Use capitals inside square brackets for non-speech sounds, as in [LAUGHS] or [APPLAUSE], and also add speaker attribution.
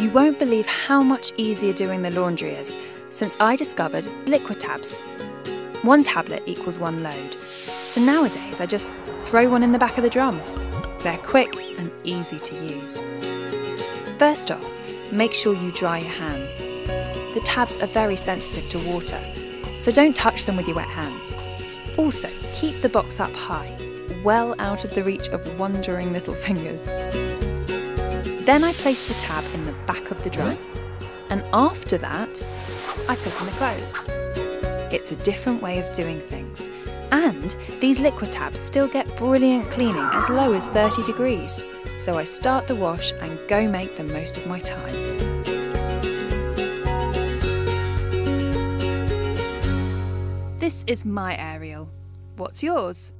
Speaker 1: You won't believe how much easier doing the laundry is since I discovered Liquitabs. One tablet equals one load. So nowadays I just throw one in the back of the drum. They're quick and easy to use. First off, make sure you dry your hands. The tabs are very sensitive to water, so don't touch them with your wet hands. Also, keep the box up high, well out of the reach of wandering little [LAUGHS] fingers. Then I place the tab in the back of the drum, and after that, I put in the clothes. It's a different way of doing things, and these Liquitabs still get brilliant cleaning as low as 30 degrees. So I start the wash and go make the most of my time. This is my Ariel. What's yours?